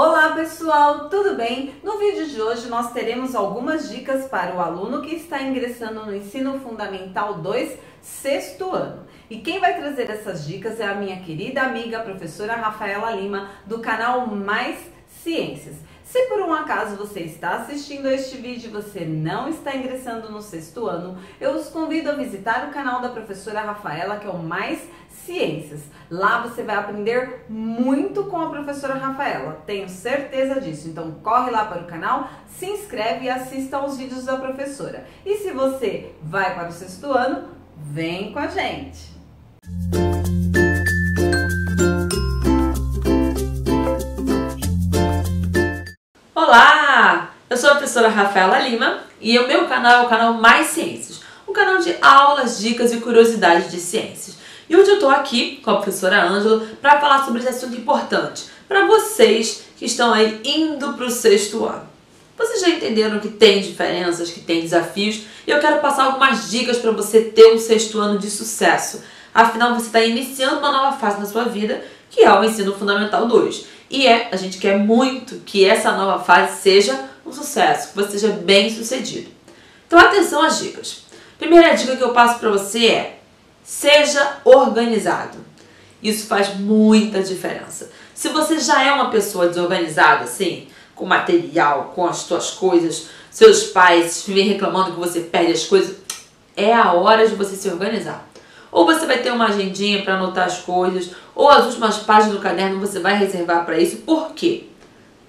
Olá pessoal, tudo bem? No vídeo de hoje nós teremos algumas dicas para o aluno que está ingressando no Ensino Fundamental 2, sexto ano. E quem vai trazer essas dicas é a minha querida amiga professora Rafaela Lima, do canal Mais Ciências. Se por um acaso você está assistindo a este vídeo e você não está ingressando no sexto ano, eu os convido a visitar o canal da professora Rafaela, que é o Mais Ciências. Lá você vai aprender muito com a professora Rafaela, tenho certeza disso. Então corre lá para o canal, se inscreve e assista aos vídeos da professora. E se você vai para o sexto ano, vem com a gente! Olá! Eu sou a professora Rafaela Lima e o meu canal é o canal Mais Ciências, um canal de aulas, dicas e curiosidades de ciências. E hoje eu estou aqui com a professora Ângela para falar sobre esse assunto importante para vocês que estão aí indo para o sexto ano. Vocês já entenderam que tem diferenças, que tem desafios e eu quero passar algumas dicas para você ter um sexto ano de sucesso. Afinal, você está iniciando uma nova fase na sua vida, que é o ensino fundamental 2. E é, a gente quer muito que essa nova fase seja um sucesso, que você seja bem sucedido. Então atenção às dicas. Primeira dica que eu passo para você é: seja organizado. Isso faz muita diferença. Se você já é uma pessoa desorganizada, assim, com material, com as suas coisas, seus pais vivem reclamando que você perde as coisas, é a hora de você se organizar. Ou você vai ter uma agendinha para anotar as coisas, ou as últimas páginas do caderno você vai reservar para isso. Por quê?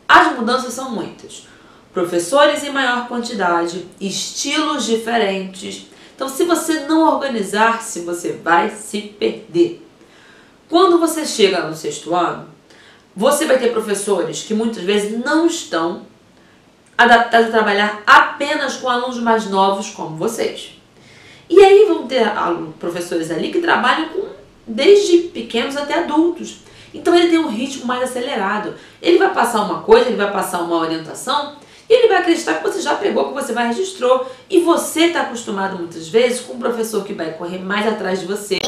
As mudanças são muitas. Professores em maior quantidade, estilos diferentes. Então, se você não organizar-se, você vai se perder. Quando você chega no sexto ano, você vai ter professores que muitas vezes não estão adaptados a trabalhar apenas com alunos mais novos como vocês. E aí vão ter professores ali que trabalham com desde pequenos até adultos. Então ele tem um ritmo mais acelerado. Ele vai passar uma coisa, ele vai passar uma orientação e ele vai acreditar que você já pegou, que você vai registrou. E você está acostumado muitas vezes com um professor que vai correr mais atrás de você.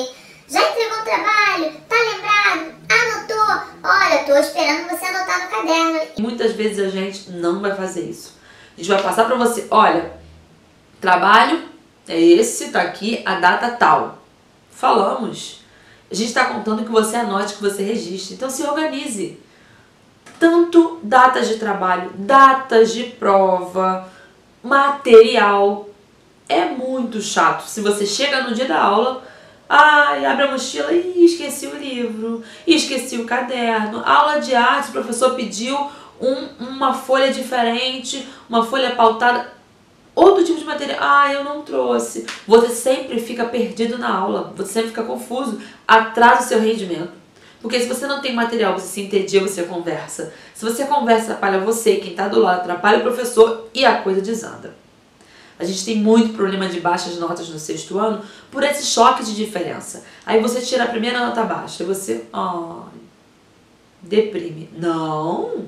Já entregou o trabalho? Tá lembrado? Anotou? Olha, tô esperando você anotar no caderno. E muitas vezes a gente não vai fazer isso. A gente vai passar para você, olha, trabalho é esse, tá aqui, a data tal. Falamos. A gente está contando que você anote, que você registre. Então se organize. Tanto datas de trabalho, datas de prova, material. É muito chato. Se você chega no dia da aula, ai, abre a mochila e esqueci o livro, esqueci o caderno. Aula de arte, o professor pediu um, uma folha diferente, uma folha pautada Outro tipo de material, ah, eu não trouxe. Você sempre fica perdido na aula, você sempre fica confuso, atrasa o seu rendimento. Porque se você não tem material, você se entedia, você conversa. Se você conversa, atrapalha você, quem está do lado atrapalha o professor e a coisa desanda. A gente tem muito problema de baixas notas no sexto ano por esse choque de diferença. Aí você tira a primeira nota baixa e você, oh, deprime. Não!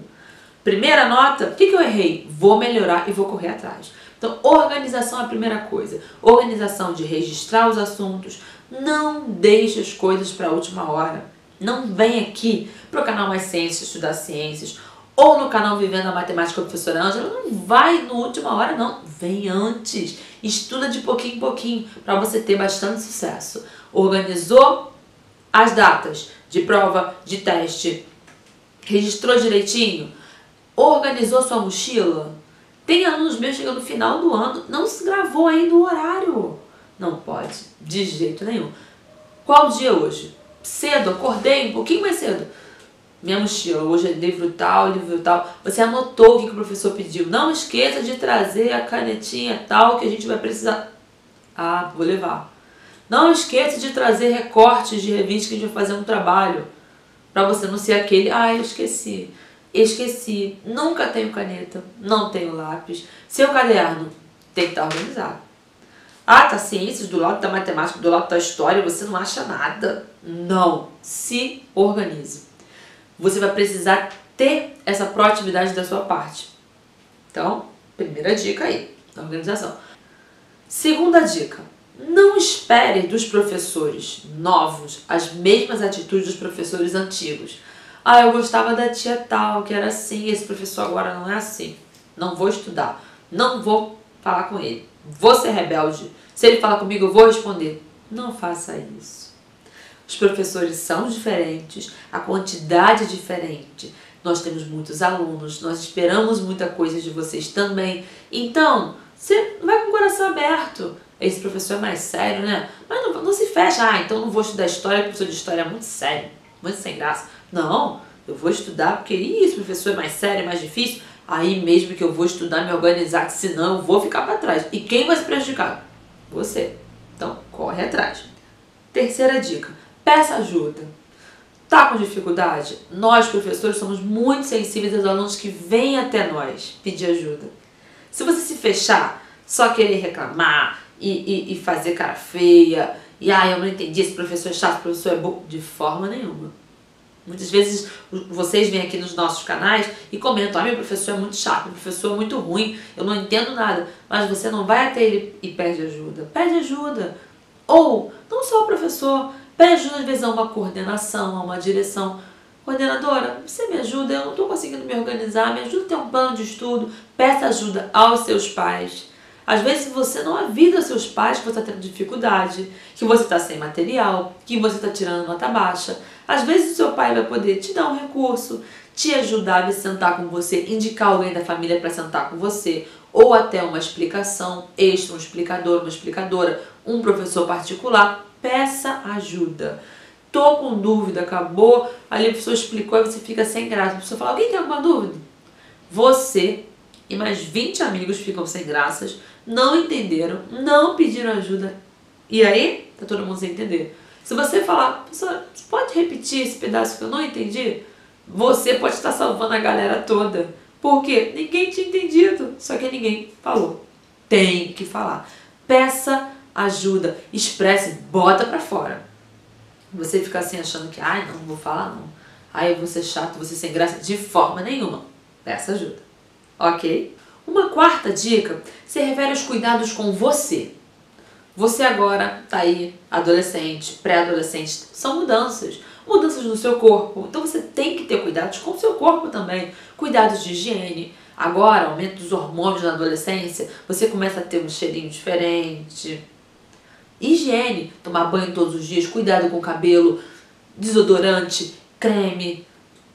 Primeira nota, o que, que eu errei? Vou melhorar e vou correr atrás. Então, organização é a primeira coisa. Organização de registrar os assuntos. Não deixe as coisas para a última hora. Não vem aqui para o canal Mais Ciências estudar ciências ou no canal Vivendo a Matemática Professora Ângela. Não vai no última hora, não. Vem antes. Estuda de pouquinho em pouquinho para você ter bastante sucesso. Organizou as datas de prova, de teste, registrou direitinho, organizou sua mochila, tem alunos meus chegando no final do ano, não se gravou ainda o horário. Não pode, de jeito nenhum. Qual dia hoje? Cedo, acordei um pouquinho mais cedo. Minha mochila, hoje é livro tal, livro tal. Você anotou o que, o professor pediu. Não esqueça de trazer a canetinha tal que a gente vai precisar. Ah, vou levar. Não esqueça de trazer recortes de revista que a gente vai fazer um trabalho. Para você não ser aquele, ah, eu esqueci esqueci, nunca tenho caneta, não tenho lápis. Seu caderno tem que estar organizado. Ah, tá ciências do lado da matemática, do lado da história, você não acha nada. Não, se organize. Você vai precisar ter essa proatividade da sua parte. Então, primeira dica aí, da organização. Segunda dica, não espere dos professores novos as mesmas atitudes dos professores antigos. Ah, eu gostava da tia tal, que era assim, esse professor agora não é assim. Não vou estudar. Não vou falar com ele. Vou ser rebelde. Se ele falar comigo, eu vou responder. Não faça isso. Os professores são diferentes, a quantidade é diferente. Nós temos muitos alunos, nós esperamos muita coisa de vocês também. Então, você vai com o coração aberto. Esse professor é mais sério, né? Mas não, não se fecha. Ah, então não vou estudar história, porque o professor de história é muito sério, muito sem graça. Não, eu vou estudar porque isso, professor é mais sério, é mais difícil. Aí mesmo que eu vou estudar, me organizar, que senão eu vou ficar para trás. E quem vai se prejudicar? Você. Então, corre atrás. Terceira dica: peça ajuda. Tá com dificuldade? Nós, professores, somos muito sensíveis aos alunos que vêm até nós pedir ajuda. Se você se fechar, só querer reclamar e, e, e fazer cara feia, e ah, eu não entendi, esse professor é chato, esse professor é bom, de forma nenhuma. Muitas vezes vocês vêm aqui nos nossos canais e comentam: ah, meu professor é muito chato, meu professor é muito ruim, eu não entendo nada. Mas você não vai até ele e pede ajuda. Pede ajuda. Ou, não só o professor, pede ajuda às vezes a uma coordenação, a uma direção. Coordenadora, você me ajuda, eu não estou conseguindo me organizar, me ajuda a ter um plano de estudo. Peça ajuda aos seus pais. Às vezes você não avisa seus pais que você está tendo dificuldade, que você está sem material, que você está tirando nota baixa. Às vezes o seu pai vai poder te dar um recurso, te ajudar a sentar com você, indicar alguém da família para sentar com você, ou até uma explicação extra, um explicador, uma explicadora, um professor particular. Peça ajuda. Tô com dúvida, acabou, ali a pessoa explicou e você fica sem graça. A pessoa fala: alguém tem alguma dúvida? Você e mais 20 amigos ficam sem graças, não entenderam, não pediram ajuda. E aí, tá todo mundo sem entender. Se você falar, você pode repetir esse pedaço que eu não entendi? Você pode estar salvando a galera toda. Por quê? Ninguém tinha entendido, só que ninguém falou. Tem que falar. Peça ajuda, expresse, bota pra fora. Você fica assim achando que, ai, não, não vou falar não. Ai, eu vou ser chato, vou ser sem graça. De forma nenhuma. Peça ajuda. Ok? Uma quarta dica se refere aos cuidados com você. Você agora está aí, adolescente, pré-adolescente, são mudanças. Mudanças no seu corpo. Então você tem que ter cuidados com o seu corpo também. Cuidados de higiene. Agora, aumento dos hormônios na adolescência, você começa a ter um cheirinho diferente. Higiene, tomar banho todos os dias, cuidado com o cabelo, desodorante, creme.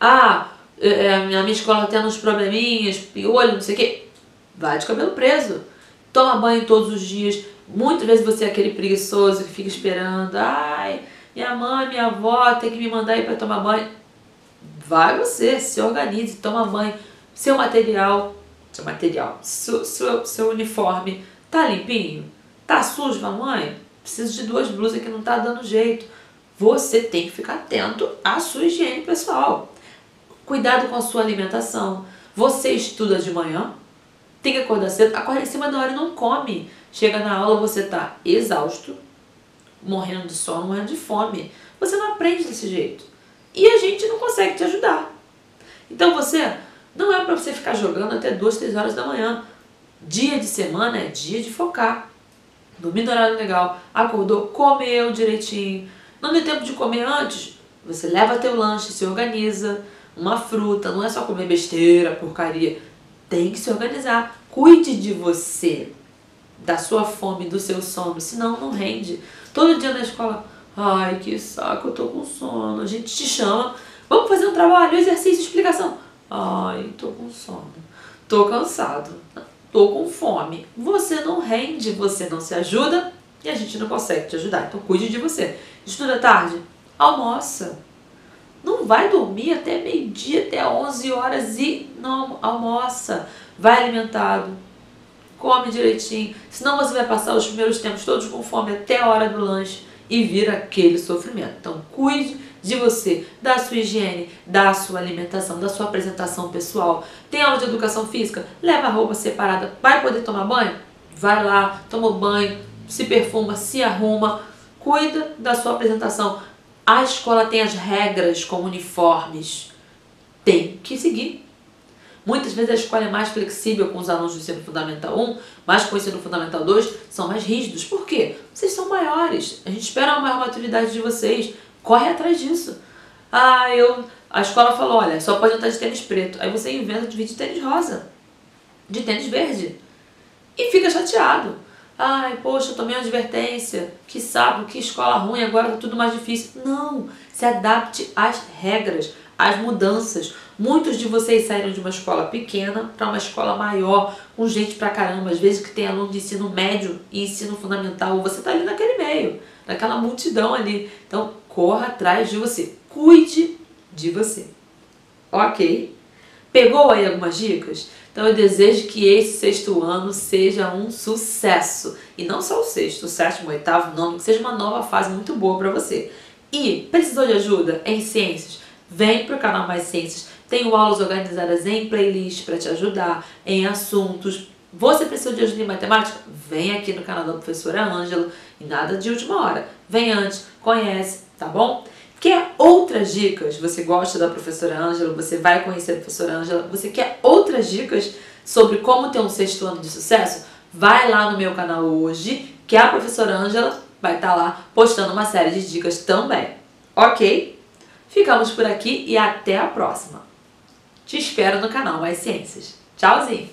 Ah, é, é, minha escola tá tendo uns probleminhas, piolho, não sei o quê. Vai de cabelo preso. Toma banho todos os dias Muitas vezes você é aquele preguiçoso que fica esperando, ai, minha mãe, minha avó tem que me mandar ir para tomar banho. Vai você, se organize, toma banho. Seu material, seu material, seu, seu, seu uniforme tá limpinho? Tá sujo, mamãe? Preciso de duas blusas que não tá dando jeito. Você tem que ficar atento à sua higiene pessoal. Cuidado com a sua alimentação. Você estuda de manhã, tem que acordar cedo, acorda em cima da hora e não come. Chega na aula, você tá exausto, morrendo de sono, morrendo de fome. Você não aprende desse jeito. E a gente não consegue te ajudar. Então você não é para você ficar jogando até duas, três horas da manhã. Dia de semana é dia de focar. Dormir no horário legal, acordou, comeu direitinho. Não deu tempo de comer antes? Você leva teu lanche, se organiza, uma fruta, não é só comer besteira, porcaria. Tem que se organizar. Cuide de você da sua fome, do seu sono, senão não rende. Todo dia na escola, ai que saco, eu tô com sono. A gente te chama, vamos fazer um trabalho, exercício, explicação. Ai, tô com sono, tô cansado, tô com fome. Você não rende, você não se ajuda e a gente não consegue te ajudar. Então cuide de você. Estuda tarde, almoça. Não vai dormir até meio-dia, até 11 horas e não almoça. Vai alimentado, come direitinho, senão você vai passar os primeiros tempos todos com fome até a hora do lanche e vira aquele sofrimento. Então, cuide de você, da sua higiene, da sua alimentação, da sua apresentação pessoal. Tem aula de educação física? Leva a roupa separada. Vai poder tomar banho? Vai lá, toma banho, se perfuma, se arruma, cuida da sua apresentação. A escola tem as regras com uniformes. Tem que seguir Muitas vezes a escola é mais flexível com os alunos do ensino fundamental 1, mas com o ensino fundamental 2 são mais rígidos. Por quê? Vocês são maiores. A gente espera uma maior maturidade de vocês. Corre atrás disso. Ah, eu A escola falou, olha, só pode andar de tênis preto. Aí você inventa de vir de tênis rosa, de tênis verde. E fica chateado. Ai, poxa, eu tomei uma advertência. Que saco, que escola ruim, agora tá tudo mais difícil. Não, se adapte às regras, às mudanças. Muitos de vocês saíram de uma escola pequena para uma escola maior, com gente pra caramba, às vezes que tem aluno de ensino médio e ensino fundamental, você tá ali naquele meio, naquela multidão ali. Então, corra atrás de você. Cuide de você. Ok? Pegou aí algumas dicas? Então eu desejo que esse sexto ano seja um sucesso. E não só o sexto, o sétimo, o oitavo, o nono, que seja uma nova fase muito boa para você. E precisou de ajuda em ciências? Vem para o canal Mais Ciências. Tenho aulas organizadas em playlist para te ajudar, em assuntos. Você precisou de ajuda em matemática? Vem aqui no canal da professora Ângela. E nada de última hora. Vem antes, conhece, tá bom? Quer outras dicas? Você gosta da professora Ângela? Você vai conhecer a professora Ângela? Você quer outras dicas sobre como ter um sexto ano de sucesso? Vai lá no meu canal hoje, que a professora Ângela vai estar tá lá postando uma série de dicas também. Ok? Ficamos por aqui e até a próxima. Te espero no canal Mais Ciências. Tchauzinho!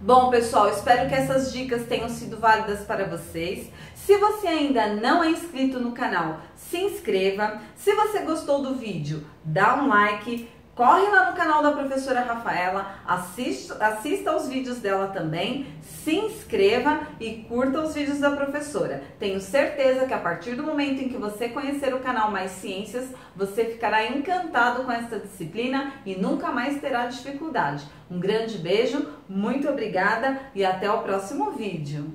Bom, pessoal, espero que essas dicas tenham sido válidas para vocês. Se você ainda não é inscrito no canal, se inscreva. Se você gostou do vídeo, dá um like. Corre lá no canal da professora Rafaela, assista, assista aos vídeos dela também, se inscreva e curta os vídeos da professora. Tenho certeza que a partir do momento em que você conhecer o canal Mais Ciências, você ficará encantado com essa disciplina e nunca mais terá dificuldade. Um grande beijo, muito obrigada e até o próximo vídeo.